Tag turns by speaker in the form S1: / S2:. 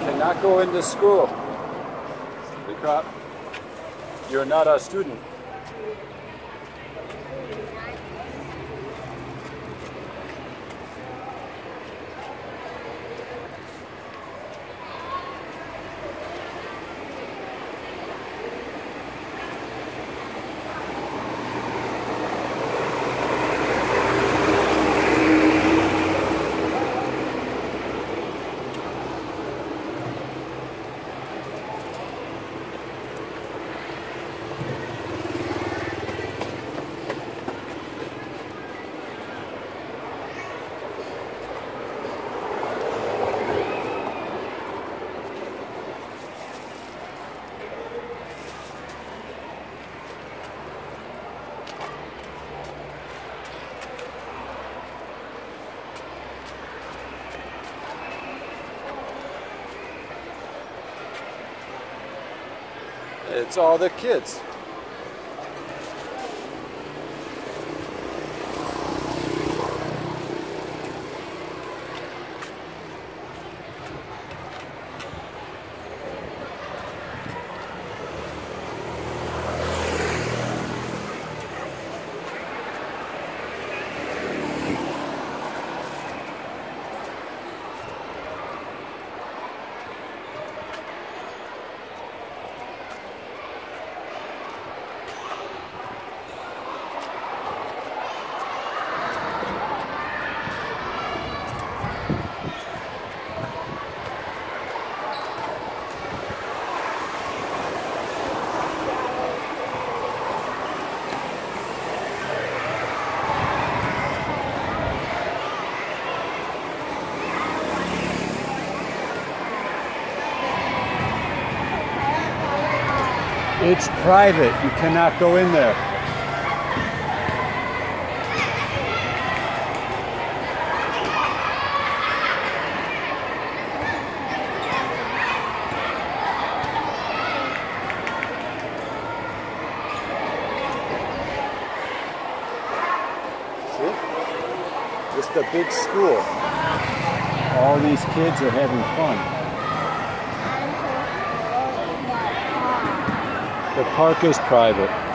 S1: Cannot go into school because you're not a student. It's all the kids. It's private. You cannot go in there. See? Just a big school. All these kids are having fun. The park is private.